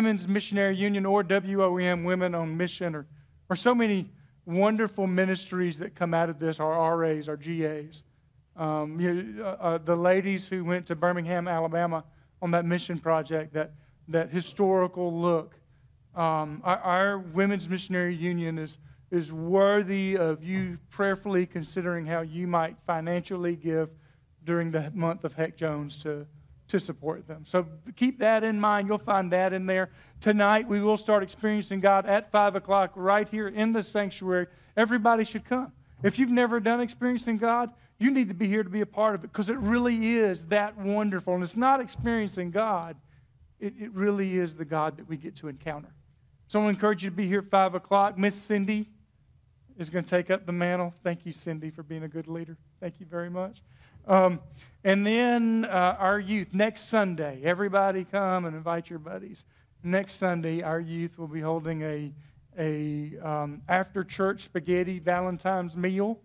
Women's Missionary Union or WOM, Women on Mission, or, or so many wonderful ministries that come out of this, our RAs, our GAs. Um, you, uh, uh, the ladies who went to Birmingham, Alabama on that mission project, that, that historical look. Um, our, our, Women's Missionary Union is, is worthy of you prayerfully considering how you might financially give during the month of Heck Jones to, to support them. So keep that in mind. You'll find that in there. Tonight, we will start experiencing God at 5 o'clock right here in the sanctuary. Everybody should come. If you've never done experiencing God, you need to be here to be a part of it because it really is that wonderful. And it's not experiencing God, it, it really is the God that we get to encounter. So I encourage you to be here at 5 o'clock. Miss Cindy is going to take up the mantle. Thank you, Cindy, for being a good leader. Thank you very much. Um, and then uh, our youth, next Sunday, everybody come and invite your buddies. Next Sunday, our youth will be holding a, a um, after church spaghetti Valentine's meal.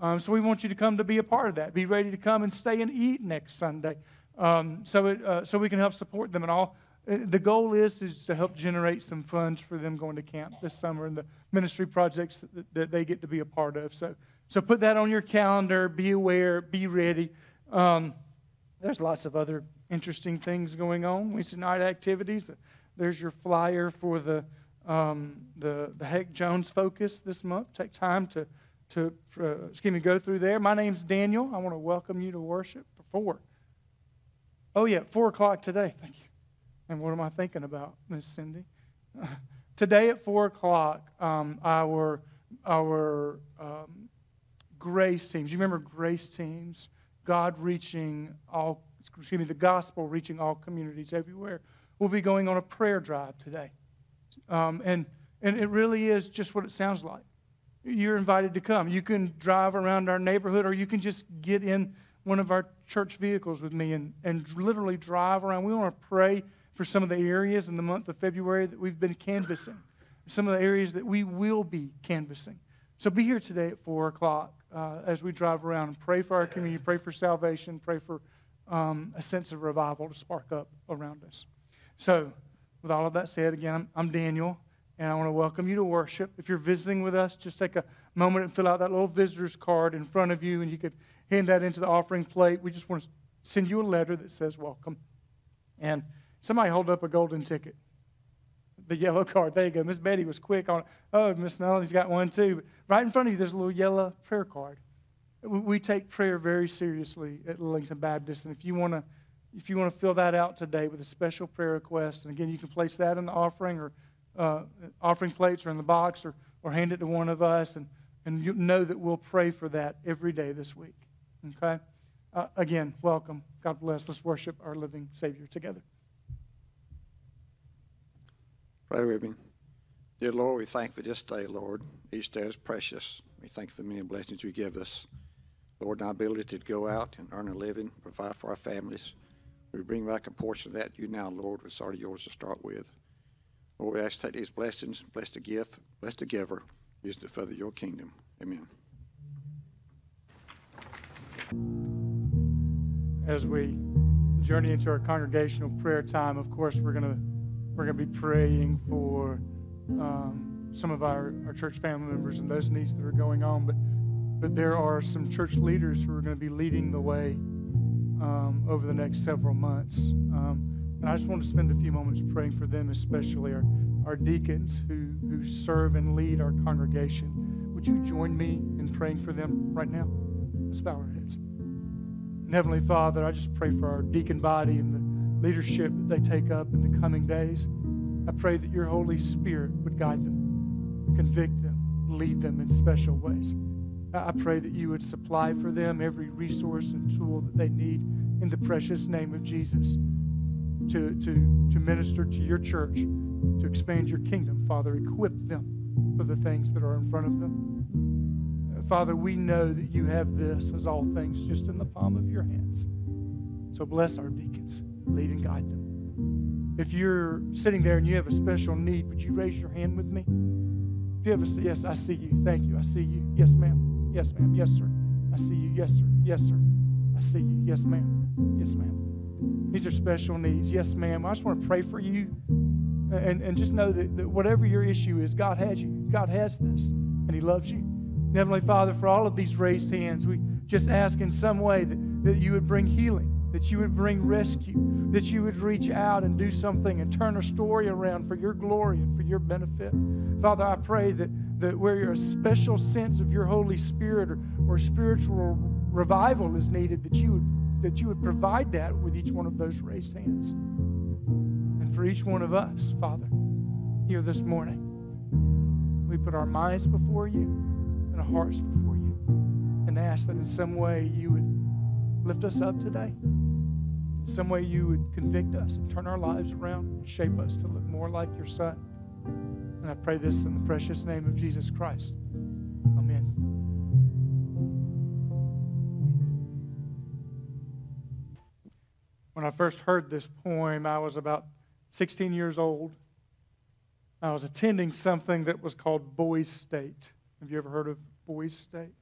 Um, so we want you to come to be a part of that. Be ready to come and stay and eat next Sunday, um, so it, uh, so we can help support them and all. Uh, the goal is, is to help generate some funds for them going to camp this summer and the ministry projects that, that they get to be a part of. So so put that on your calendar. Be aware. Be ready. Um, there's lots of other interesting things going on. Wednesday night activities. There's your flyer for the um, the the Heck Jones focus this month. Take time to to uh, excuse me go through there. My name's Daniel. I want to welcome you to worship for four. Oh yeah, four o'clock today. Thank you. And what am I thinking about, Miss Cindy? today at four o'clock, um, our our um, grace teams. You remember grace teams? God reaching all, excuse me, the gospel reaching all communities everywhere. We'll be going on a prayer drive today. Um, and, and it really is just what it sounds like. You're invited to come. You can drive around our neighborhood or you can just get in one of our church vehicles with me and, and literally drive around. We want to pray for some of the areas in the month of February that we've been canvassing, some of the areas that we will be canvassing. So be here today at 4 o'clock uh, as we drive around and pray for our community, pray for salvation, pray for um, a sense of revival to spark up around us. So, with all of that said, again, I'm, I'm Daniel, and I want to welcome you to worship. If you're visiting with us, just take a moment and fill out that little visitor's card in front of you, and you could hand that into the offering plate. We just want to send you a letter that says welcome. And somebody hold up a golden ticket the yellow card. There you go. Miss Betty was quick on it. Oh, Miss Melanie's got one too. Right in front of you, there's a little yellow prayer card. We take prayer very seriously at Lillington Baptist, and if you want to, if you want to fill that out today with a special prayer request, and again, you can place that in the offering or uh, offering plates or in the box, or or hand it to one of us, and and you know that we'll pray for that every day this week. Okay. Uh, again, welcome. God bless. Let's worship our living Savior together. Pray with me. Dear Lord, we thank for this day, Lord. Each day is precious. We thank for many blessings you give us. Lord, our ability to go out and earn a living, provide for our families. We bring back a portion of that to you now, Lord. It's already yours to start with. Lord, we ask to take these blessings, bless the gift, bless the giver, use to further your kingdom. Amen. As we journey into our congregational prayer time, of course, we're going to we're going to be praying for um, some of our, our church family members and those needs that are going on. But, but there are some church leaders who are going to be leading the way um, over the next several months. Um, and I just want to spend a few moments praying for them, especially our, our deacons who, who serve and lead our congregation. Would you join me in praying for them right now? Let's bow our heads. And Heavenly Father, I just pray for our deacon body and the leadership that they take up in the coming days. I pray that your Holy Spirit would guide them, convict them, lead them in special ways. I pray that you would supply for them every resource and tool that they need in the precious name of Jesus to, to, to minister to your church, to expand your kingdom. Father, equip them for the things that are in front of them. Uh, Father, we know that you have this as all things just in the palm of your hands. So bless our deacons lead and guide them. If you're sitting there and you have a special need, would you raise your hand with me? If you have a, yes, I see you. Thank you. I see you. Yes, ma'am. Yes, ma'am. Yes, sir. I see you. Yes, sir. Yes, sir. I see you. Yes, ma'am. Yes, ma'am. These are special needs. Yes, ma'am. I just want to pray for you. And, and just know that, that whatever your issue is, God has you. God has this, and He loves you. Heavenly Father, for all of these raised hands, we just ask in some way that, that you would bring healing, that you would bring rescue, that you would reach out and do something and turn a story around for your glory and for your benefit. Father, I pray that, that where a special sense of your Holy Spirit or, or spiritual revival is needed, that you would that you would provide that with each one of those raised hands. And for each one of us, Father, here this morning, we put our minds before you and our hearts before you and ask that in some way you would lift us up today. Some way you would convict us and turn our lives around and shape us to look more like your Son. And I pray this in the precious name of Jesus Christ. Amen. When I first heard this poem, I was about 16 years old. I was attending something that was called Boys State. Have you ever heard of Boys State?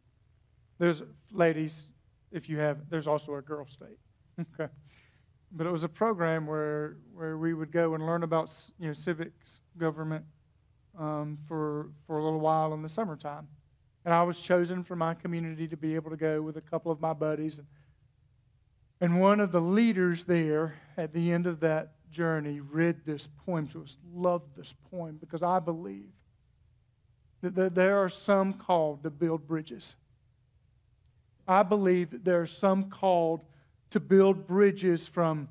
There's ladies, if you have, there's also a girl state. okay. But it was a program where, where we would go and learn about you know, civics, government um, for, for a little while in the summertime. And I was chosen for my community to be able to go with a couple of my buddies. And and one of the leaders there at the end of that journey read this poem to us, loved this poem, because I believe that there are some called to build bridges. I believe that there are some called to build bridges from,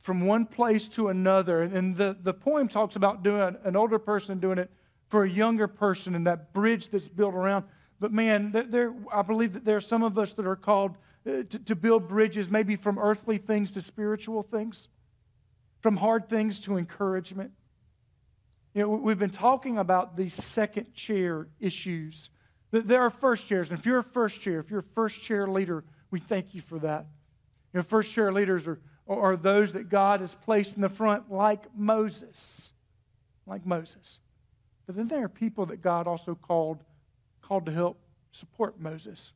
from one place to another. And the, the poem talks about doing an older person doing it for a younger person and that bridge that's built around. But man, there, I believe that there are some of us that are called uh, to, to build bridges, maybe from earthly things to spiritual things, from hard things to encouragement. You know, we've been talking about these second chair issues. There are first chairs, and if you're a first chair, if you're a first chair leader, we thank you for that. You know, first chair leaders are, are those that God has placed in the front, like Moses, like Moses. But then there are people that God also called, called to help support Moses.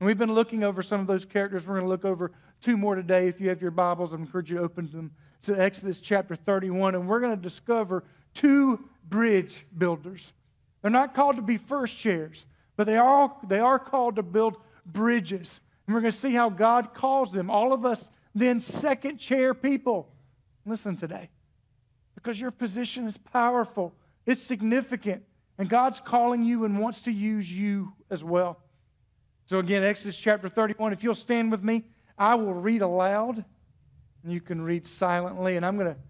And we've been looking over some of those characters. We're going to look over two more today. If you have your Bibles, I encourage you to open them to Exodus chapter 31. And we're going to discover two bridge builders. They're not called to be first chairs, but they are, they are called to build bridges. And we're going to see how God calls them. All of us, then, second chair people. Listen today. Because your position is powerful, it's significant, and God's calling you and wants to use you as well. So, again, Exodus chapter 31. If you'll stand with me, I will read aloud, and you can read silently. And I'm going to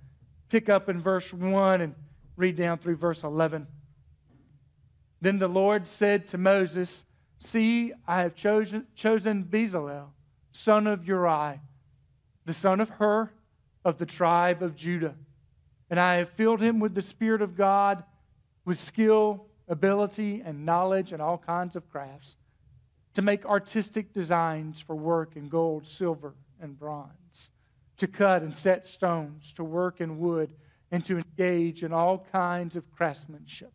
pick up in verse 1 and read down through verse 11. Then the Lord said to Moses, See, I have chosen, chosen Bezalel, son of Uri, the son of Hur, of the tribe of Judah. And I have filled him with the Spirit of God, with skill, ability, and knowledge, and all kinds of crafts to make artistic designs for work in gold, silver, and bronze, to cut and set stones, to work in wood, and to engage in all kinds of craftsmanship.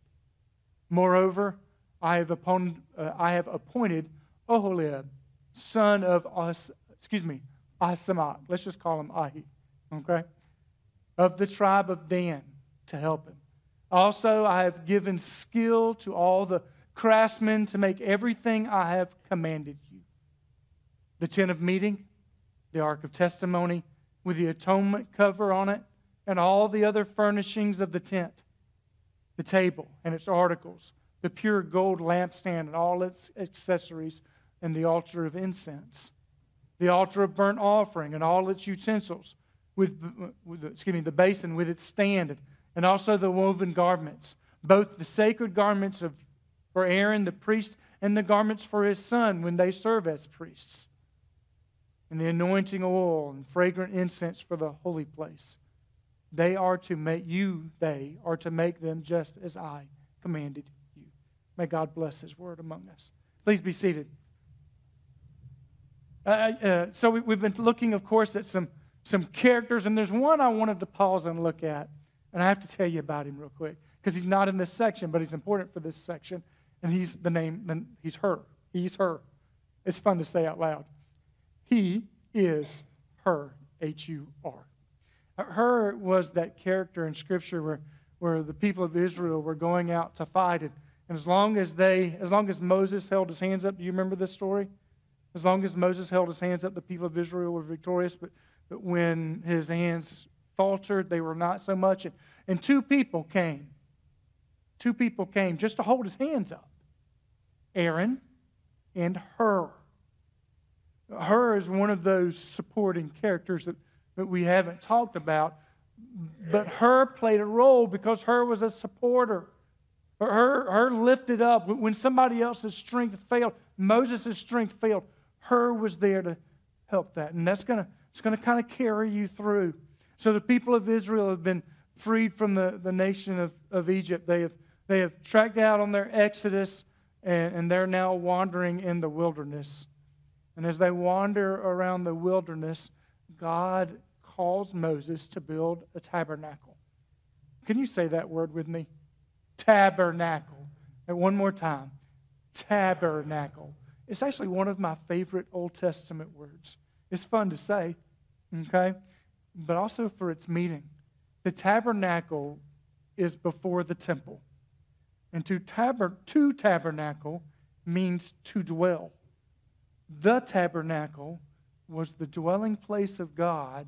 Moreover, I have, upon, uh, I have appointed Oholiab, son of, Os, excuse me, Ahisamach. Let's just call him Ahi, okay? Of the tribe of Dan to help him. Also, I have given skill to all the craftsmen to make everything I have commanded you the tent of meeting, the ark of testimony, with the atonement cover on it, and all the other furnishings of the tent, the table and its articles, the pure gold lampstand and all its accessories, and the altar of incense, the altar of burnt offering and all its utensils, with, with excuse me, the basin with its stand, and also the woven garments, both the sacred garments of for Aaron the priest and the garments for his son when they serve as priests, and the anointing oil and fragrant incense for the holy place. They are to make you, they are to make them just as I commanded. May God bless his word among us. Please be seated. Uh, uh, uh so we, have been looking, of course, at some, some characters, and there's one I wanted to pause and look at, and I have to tell you about him real quick because he's not in this section, but he's important for this section and he's the name, then he's Hur. He's Hur. It's fun to say out loud. He is Hur, H U R. Hur was that character in Scripture where, where the people of Israel were going out to fight. And, and as long as they, as long as Moses held his hands up, do you remember this story? As long as Moses held his hands up, the people of Israel were victorious. But, but when his hands faltered, they were not so much. And, and two people came. Two people came just to hold his hands up Aaron and Hur. Hur is one of those supporting characters that, that we haven't talked about. But Hur played a role because Hur was a supporter. Hur, Hur lifted up. When somebody else's strength failed, Moses' strength failed, Hur was there to help that. And that's going to it's to kind of carry you through. So the people of Israel have been freed from the, the nation of, of Egypt. They have, they have tracked out on their exodus, and, and they're now wandering in the wilderness. And as they wander around the wilderness, God calls Moses to build a tabernacle. Can you say that word with me? Tabernacle. And one more time. Tabernacle. It's actually one of my favorite Old Testament words. It's fun to say, okay? But also for its meaning. The tabernacle is before the temple. And to, taber- to tabernacle means to dwell. The tabernacle was the dwelling place of God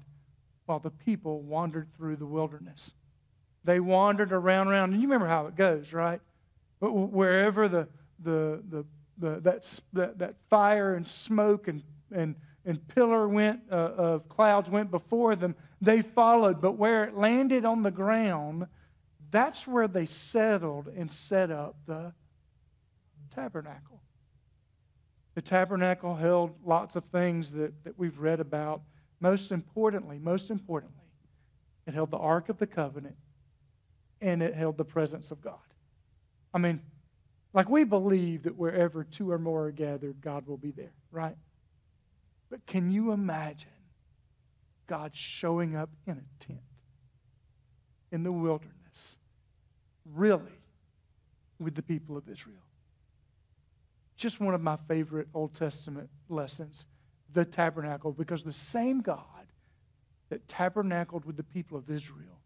while the people wandered through the wilderness. They wandered around, around, and you remember how it goes, right? But wherever the, the, the, the that, that, that fire and smoke and, and, and pillar went uh, of clouds went before them, they followed. But where it landed on the ground, that's where they settled and set up the tabernacle. The tabernacle held lots of things that, that we've read about. Most importantly, most importantly, it held the Ark of the Covenant and it held the presence of God. I mean, like we believe that wherever two or more are gathered, God will be there, right? But can you imagine God showing up in a tent in the wilderness, really, with the people of Israel? just one of my favorite Old Testament lessons, the tabernacle, because the same God that tabernacled with the people of Israel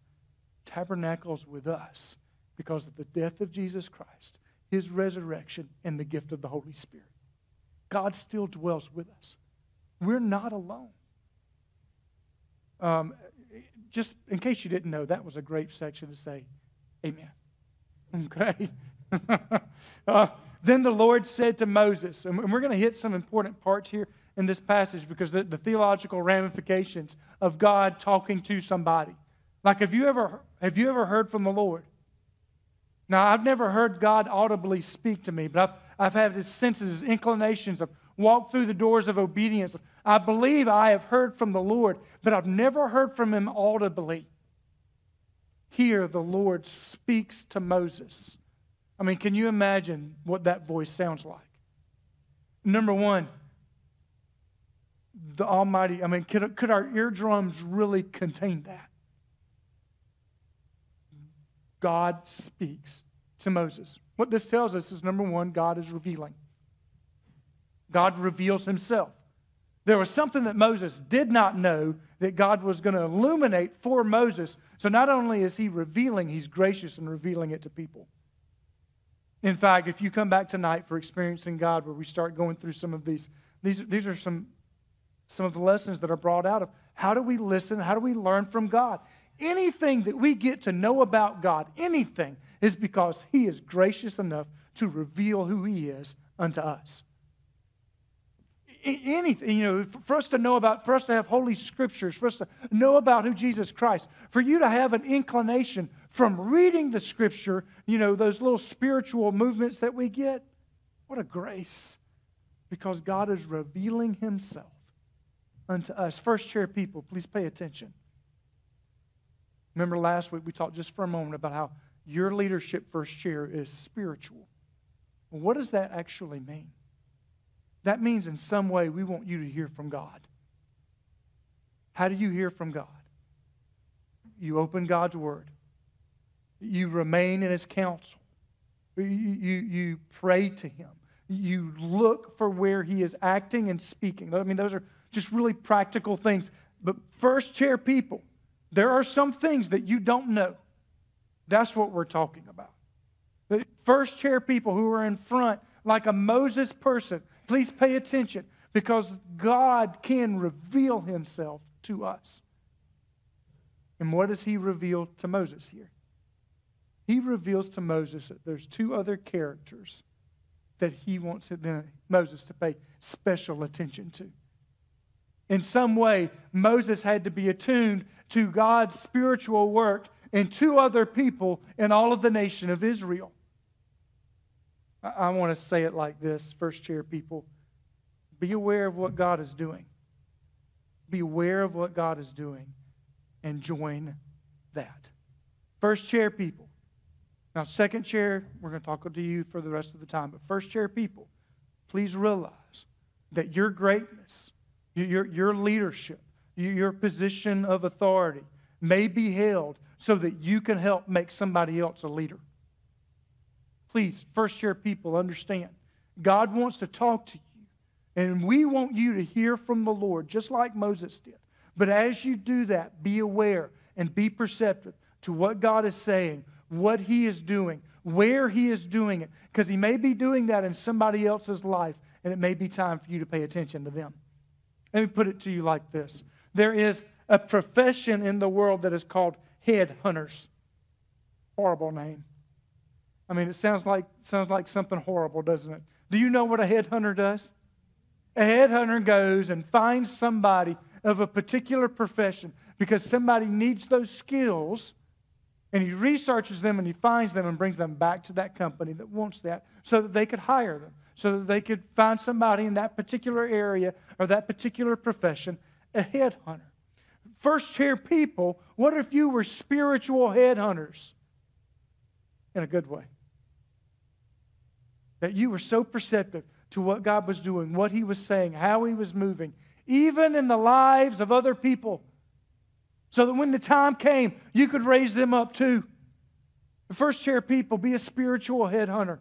tabernacles with us because of the death of Jesus Christ, his resurrection, and the gift of the Holy Spirit. God still dwells with us. We're not alone. Um, just in case you didn't know, that was a great section to say, Amen. Okay? uh, then the Lord said to Moses, and we're going to hit some important parts here in this passage because the, the, theological ramifications of God talking to somebody. Like, have you ever have you ever heard from the Lord? Now, I've never heard God audibly speak to me, but I've, I've had his senses, his inclinations. I've walked through the doors of obedience. I believe I have heard from the Lord, but I've never heard from him audibly. Here, the Lord speaks to Moses I mean, can you imagine what that voice sounds like? Number one, the Almighty, I mean, could, could our eardrums really contain that? God speaks to Moses. What this tells us is number one, God is revealing. God reveals himself. There was something that Moses did not know that God was going to illuminate for Moses. So not only is he revealing, he's gracious in revealing it to people. In fact, if you come back tonight for experiencing God, where we start going through some of these, these, these are some, some of the lessons that are brought out of how do we listen? How do we learn from God? Anything that we get to know about God, anything, is because He is gracious enough to reveal who He is unto us anything, you know, for us to know about, for us to have holy scriptures, for us to know about who Jesus Christ, for you to have an inclination from reading the scripture, you know, those little spiritual movements that we get. What a grace. Because God is revealing himself unto us. First chair people, please pay attention. Remember last week we talked just for a moment about how your leadership first chair is spiritual. what does that actually mean? That means in some way we want you to hear from God. How do you hear from God? You open God's Word, you remain in His counsel, you, you, you pray to Him, you look for where He is acting and speaking. I mean, those are just really practical things. But first chair people, There are some things that you don't know. That's what we're talking about. The first chair people who are in front, like a Moses person, please pay attention because God can reveal himself to us. And what does he reveal to Moses here? He reveals to Moses that there's two other characters that he wants Moses to pay special attention to. In some way, Moses had to be attuned to God's spiritual work in two other people in all of the nation of Israel. I, I want to say it like this, first chair people. Be aware of what God is doing. Be aware of what God is doing and join that. First chair people. Now, second chair, we're going to talk to you for the rest of the time, but first chair people, please realize that your greatness, your, your leadership, your position of authority may be held so that you can help make somebody else a leader. Please, first chair people, understand. God wants to talk to you, and we want you to hear from the Lord, just like Moses did. But as you do that, be aware and be perceptive to what God is saying, what He is doing, where He is doing it, because He may be doing that in somebody else's life, and it may be time for you to pay attention to them. Let me put it to you like this there is a profession in the world that is called headhunters. Horrible name. I mean, it sounds like, sounds like something horrible, doesn't it? Do you know what a headhunter does? A headhunter goes and finds somebody of a particular profession because somebody needs those skills and he researches them and he finds them and brings them back to that company that wants that so that they could hire them, so that they could find somebody in that particular area or that particular profession, a headhunter. First chair people, what if you were spiritual headhunters? In a good way. That you were so perceptive to what God was doing, what He was saying, how He was moving, even in the lives of other people, so that when the time came, you could raise them up too. The first chair people, be a spiritual headhunter.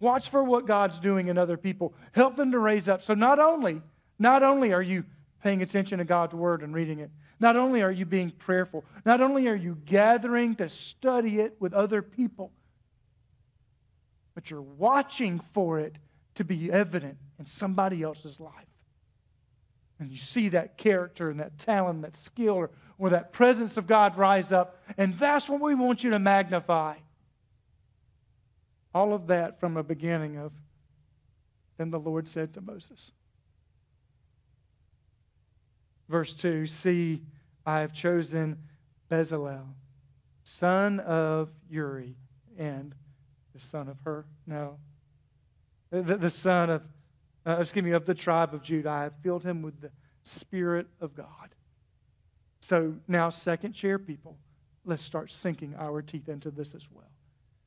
Watch for what God's doing in other people. Help them to raise up. So not only, not only are you paying attention to God's word and reading it, not only are you being prayerful, not only are you gathering to study it with other people, but you're watching for it to be evident in somebody else's life. And you see that character and that talent, that skill, or, or that presence of God rise up. And that's what we want you to magnify. All of that from a beginning of, then the Lord said to Moses. Verse 2 See, I have chosen Bezalel, son of Uri, and the son of Hur. No. The, the son of, uh, excuse me, of the tribe of Judah. I have filled him with the Spirit of God. So now, second chair people, let's start sinking our teeth into this as well.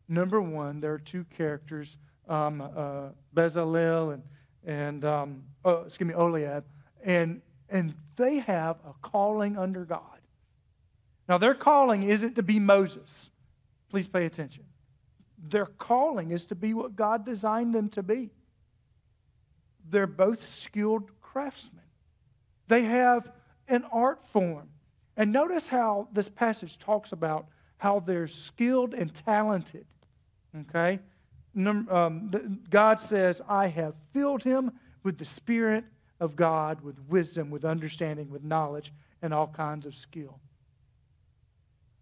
Number one, there are two characters, um, uh, Bezalel and, and um, oh, excuse me, Oliab. And, and they have a calling under God. Now, their calling isn't to be Moses. Please pay attention. Their calling is to be what God designed them to be. They're both skilled craftsmen, they have an art form. And notice how this passage talks about how they're skilled and talented. Okay? Um, God says, I have filled him with the Spirit of God, with wisdom, with understanding, with knowledge, and all kinds of skill.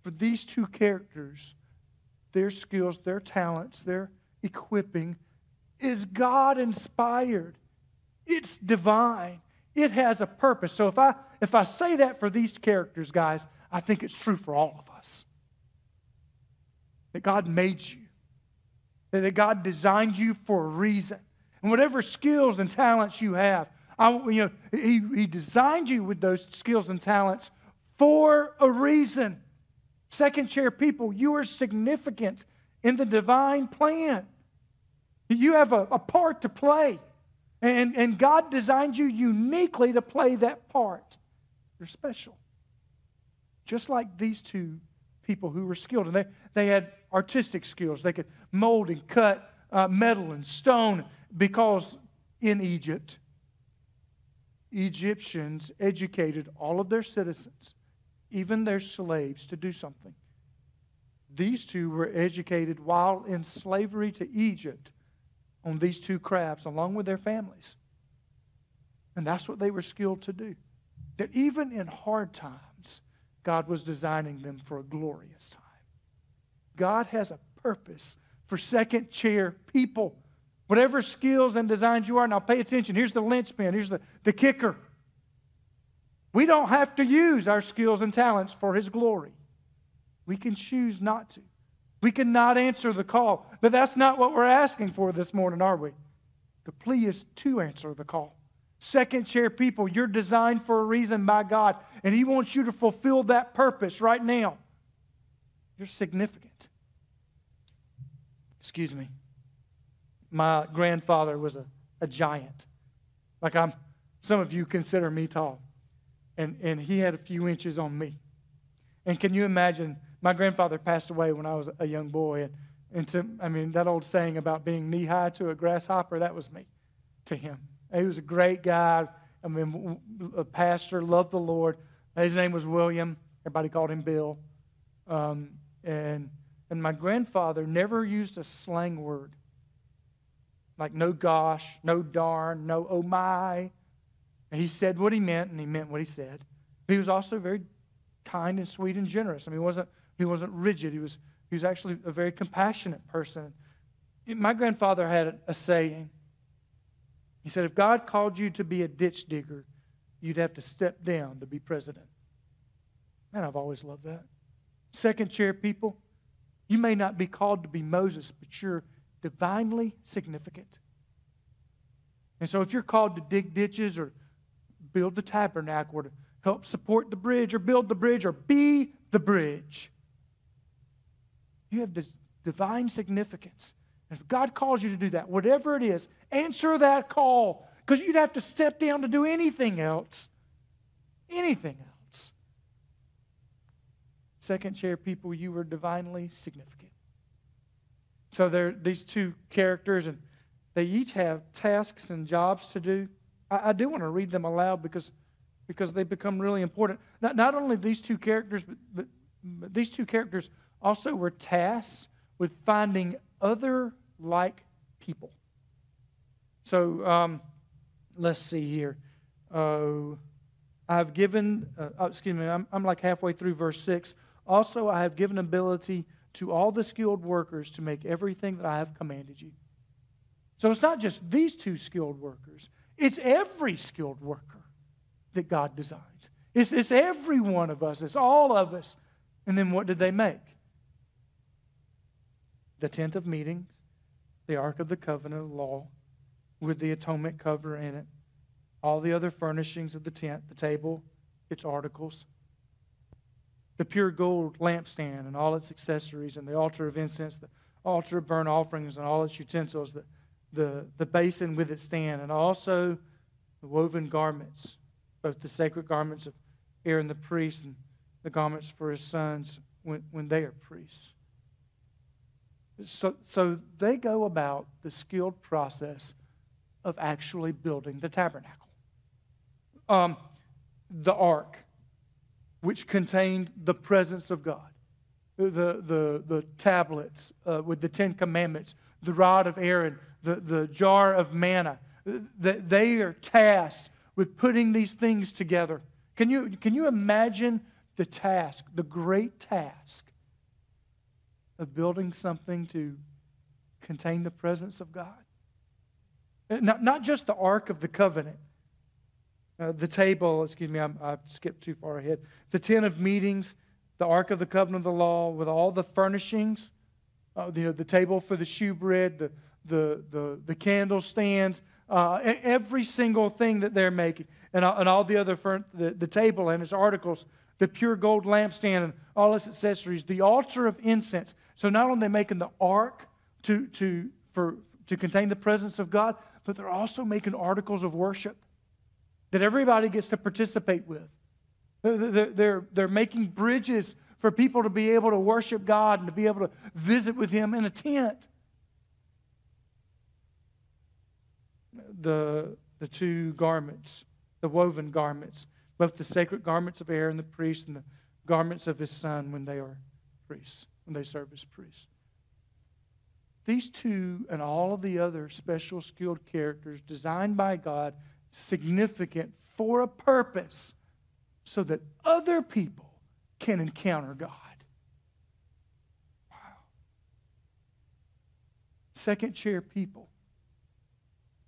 For these two characters, their skills, their talents, their equipping is God inspired. It's divine. It has a purpose. So if I if I say that for these characters, guys, I think it's true for all of us. That God made you. That God designed you for a reason. And whatever skills and talents you have, I, you know, he, he designed you with those skills and talents for a reason. Second chair people, you are significant in the divine plan. You have a, a part to play. And, and God designed you uniquely to play that part. You're special. Just like these two people who were skilled. And they, they had artistic skills. They could mold and cut uh, metal and stone because in Egypt, Egyptians educated all of their citizens even their slaves, to do something. These two were educated while in slavery to Egypt on these two crafts, along with their families. And that's what they were skilled to do. That even in hard times, God was designing them for a glorious time. God has a purpose for second chair people. Whatever skills and designs you are, now pay attention. Here's the linchpin, here's the, the kicker. We don't have to use our skills and talents for His glory. We can choose not to. We cannot answer the call. But that's not what we're asking for this morning, are we? The plea is to answer the call. Second chair people, you're designed for a reason by God, and He wants you to fulfill that purpose right now. You're significant. Excuse me. My grandfather was a, a giant. Like I'm, some of you consider me tall. And, and he had a few inches on me. And can you imagine? My grandfather passed away when I was a young boy. And, and to, I mean, that old saying about being knee high to a grasshopper, that was me to him. He was a great guy. I mean, a pastor, loved the Lord. His name was William. Everybody called him Bill. Um, and, and my grandfather never used a slang word like no gosh, no darn, no oh my. And he said what he meant, and he meant what he said. He was also very kind and sweet and generous. I mean, he wasn't, he wasn't rigid. He was, he was actually a very compassionate person. My grandfather had a saying he said, if God called you to be a ditch digger, you'd have to step down to be president. Man, I've always loved that. Second chair people, you may not be called to be Moses, but you're divinely significant. And so if you're called to dig ditches or build the tabernacle or to help support the bridge or build the bridge or be the bridge, you have this divine significance. And If God calls you to do that, whatever it is, answer that call because you'd have to step down to do anything else. Anything else. Second chair people, you were divinely significant. So there these two characters, and they each have tasks and jobs to do. I, I do want to read them aloud because, because they become really important. Not, not only these two characters, but, but, but these two characters also were tasked with finding other like people. So um, let's see here. Uh, I've given, uh, oh, excuse me, I'm, I'm like halfway through verse 6. Also, I have given ability to all the skilled workers to make everything that I have commanded you. So it's not just these two skilled workers, it's every skilled worker that God designs. It's, it's every one of us, it's all of us. And then what did they make? The tent of meetings, the Ark of the Covenant of law with the atonement cover in it, all the other furnishings of the tent, the table, its articles, the pure gold lampstand and all its accessories, and the altar of incense, the altar of burnt offerings and all its utensils, the, the, the basin with its stand, and also the woven garments, both the sacred garments of Aaron the priest and the garments for his sons when, when they are priests. So, so they go about the skilled process of actually building the tabernacle. Um, the ark, which contained the presence of God, the, the, the tablets uh, with the Ten Commandments, the rod of Aaron, the, the jar of manna, that they are tasked with putting these things together. Can you, can you imagine the task, the great task of building something to contain the presence of God. Not, not just the Ark of the Covenant, uh, the table, excuse me, I'm, I skipped too far ahead. The tent of meetings, the Ark of the Covenant of the Law, with all the furnishings, uh, you know, the table for the shewbread, the, the, the, the candle stands, uh, every single thing that they're making, and, and all the other, furn- the, the table and its articles, the pure gold lampstand and all its accessories, the altar of incense. So not only making the ark to, to, for, to contain the presence of God, but they're also making articles of worship that everybody gets to participate with. They're, they're, they're making bridges for people to be able to worship God and to be able to visit with Him in a tent. The, the two garments, the woven garments, both the sacred garments of Aaron the priest and the, garments of his son when they are priests, when they serve as priests. These two and all of the other special skilled characters designed by God, significant for a purpose, so that other people can encounter God. Wow. Second chair people.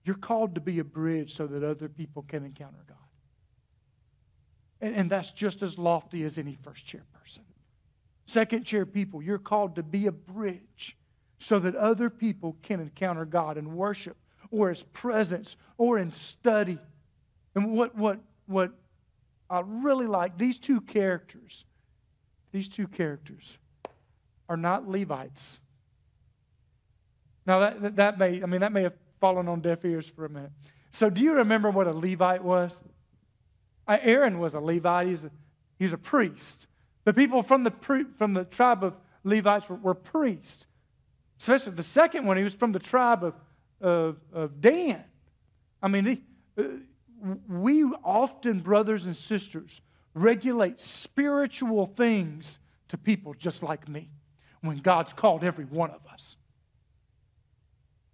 You're called to be a bridge so that other people can encounter God. And, and that's just as lofty as any first chair person. Second chair people, you're called to be a bridge so that other people can encounter God and worship or His presence or in study. And what, what, what I really like, these two characters, these two characters are not Levites. Now, that, that may, I mean, that may have fallen on deaf ears for a minute. So, do you remember what a Levite was? Uh, Aaron was a Levite, he's a, he's a priest. The people from the, from the tribe of Levites were, were priests. Especially the second one, he was from the tribe of, of, of Dan. I mean, uh, we often, brothers and sisters, regulate spiritual things to people just like me when God's called every one of us.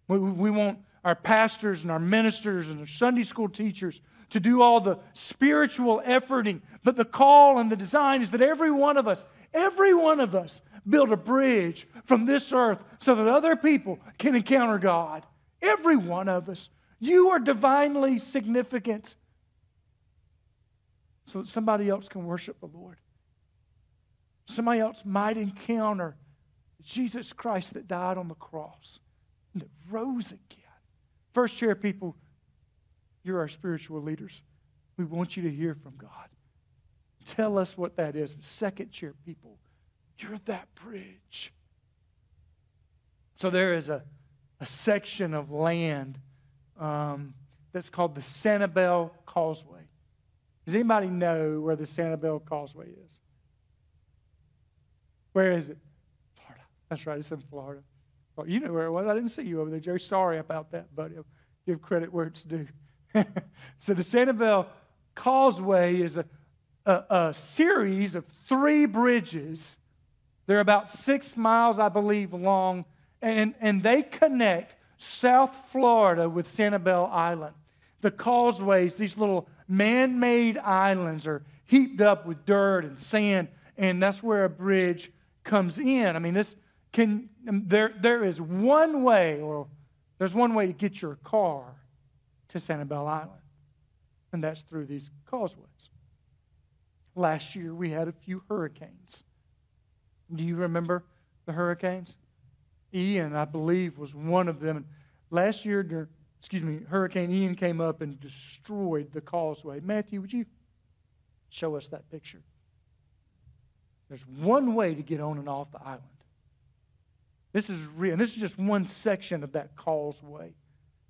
We, we want our pastors and our ministers and our Sunday school teachers to do all the spiritual efforting, but the call and the design is that every one of us, every one of us, build a bridge from this earth so that other people can encounter God. Every one of us. You are divinely significant so that somebody else can worship the Lord. Somebody else might encounter Jesus Christ that died on the cross and that rose again. First chair people, you're our spiritual leaders. We want you to hear from God. Tell us what that is. Second chair people, you're that bridge. So there is a, a section of land um, that's called the Sanibel Causeway. Does anybody know where the Sanibel Causeway is? Where is it? Florida. That's right, it's in Florida. Well, you know where it was. I didn't see you over there, Joe. Sorry about that, buddy. Give credit where it's due. so the Sanibel Causeway is a, a, a series of three bridges they're about six miles, I believe, long, and, and they connect South Florida with Sanibel Island. The causeways, these little man made islands, are heaped up with dirt and sand, and that's where a bridge comes in. I mean, this can, there, there is one way, or there's one way to get your car to Sanibel Island, and that's through these causeways. Last year, we had a few hurricanes. Do you remember the hurricanes? Ian, I believe, was one of them. Last year, excuse me, Hurricane Ian came up and destroyed the causeway. Matthew, would you show us that picture? There's one way to get on and off the island. This is real. And this is just one section of that causeway.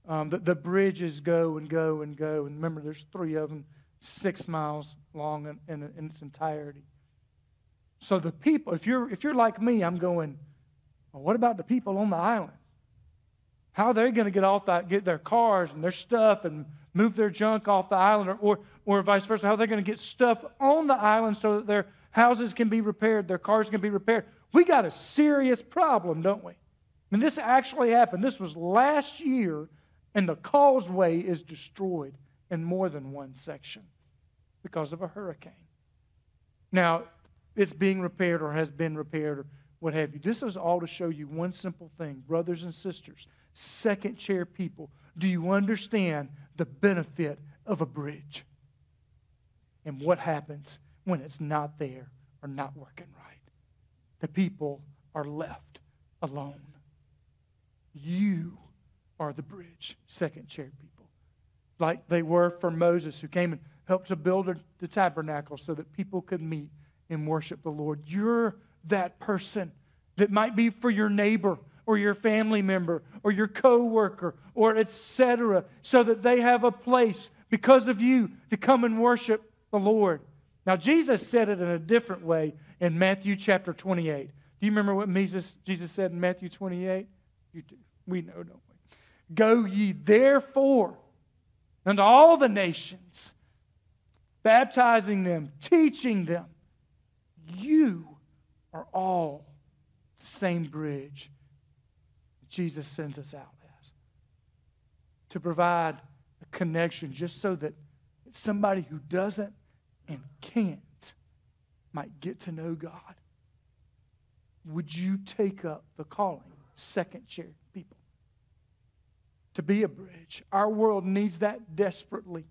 Um, the, the bridges go and go and go. And remember, there's three of them, six miles long in, in, in its entirety. So the people, if you're if you're like me, I'm going, well, what about the people on the island? How are they going to get off that, get their cars and their stuff and move their junk off the island, or, or, or vice versa? How are they going to get stuff on the island so that their houses can be repaired, their cars can be repaired? We got a serious problem, don't we? I mean, this actually happened. This was last year, and the causeway is destroyed in more than one section because of a hurricane. Now, it's being repaired or has been repaired or what have you. This is all to show you one simple thing, brothers and sisters, second chair people. Do you understand the benefit of a bridge? And what happens when it's not there or not working right? The people are left alone. You are the bridge, second chair people. Like they were for Moses, who came and helped to build the tabernacle so that people could meet and worship the Lord. You're that person that might be for your neighbor or your family member or your coworker or etc so that they have a place because of you to come and worship the Lord. Now Jesus said it in a different way in Matthew chapter 28. Do you remember what Jesus, Jesus said in Matthew 28? You do. We know, don't we? Go ye therefore unto all the nations, baptizing them, teaching them you are all the same bridge that Jesus sends us out as. To provide a connection just so that somebody who doesn't and can't might get to know God. Would you take up the calling, second chair people, to be a bridge? Our world needs that desperately.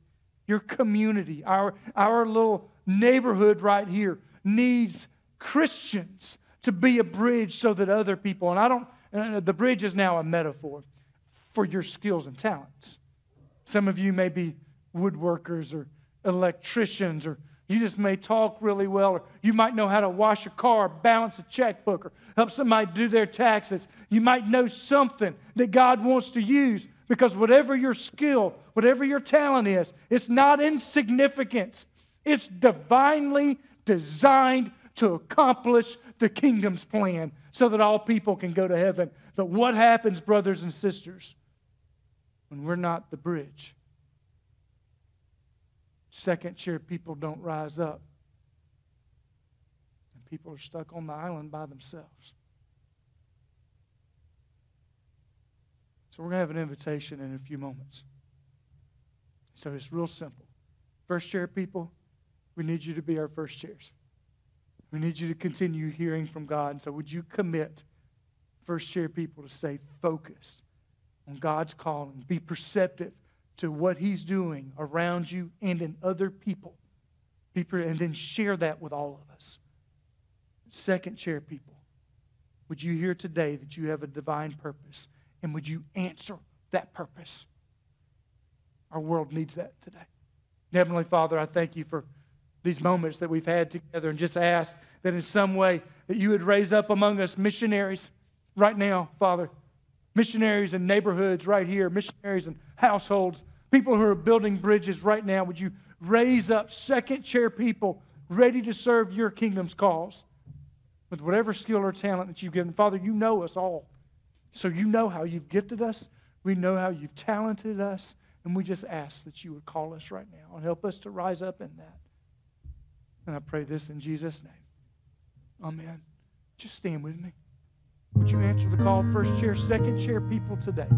Your community, our, our little neighborhood right here needs Christians to be a bridge so that other people, and I don't, uh, the bridge is now a metaphor for your skills and talents. Some of you may be woodworkers or electricians or you just may talk really well, or you might know how to wash a car, balance a checkbook, or help somebody do their taxes. You might know something that God wants to use because whatever your skill, whatever your talent is, it's not insignificant. It's divinely designed to accomplish the kingdom's plan so that all people can go to heaven. But what happens, brothers and sisters, when we're not the bridge? Second chair people don't rise up. And people are stuck on the island by themselves. So we're going to have an invitation in a few moments. So it's real simple. First chair people, we need you to be our first chairs. We need you to continue hearing from God. And so would you commit, first chair people, to stay focused on God's calling, be perceptive to what He's doing around you and in other people. And then share that with all of us. Second chair people, would you hear today that you have a divine purpose? And would you answer that purpose? Our world needs that today. Heavenly Father, I thank you for these moments that we've had together and just ask that in some way that you would raise up among us missionaries right now, Father missionaries in neighborhoods right here, missionaries in households, people who are building bridges right now. Would you raise up second chair people ready to serve your kingdom's cause with whatever skill or talent that you've given? Father, you know us all. So you know how you've gifted us. We know how you've talented us. And we just ask that you would call us right now and help us to rise up in that. And I pray this in Jesus' name. Amen. Just stand with me. Would you answer the call? First chair, second chair people today.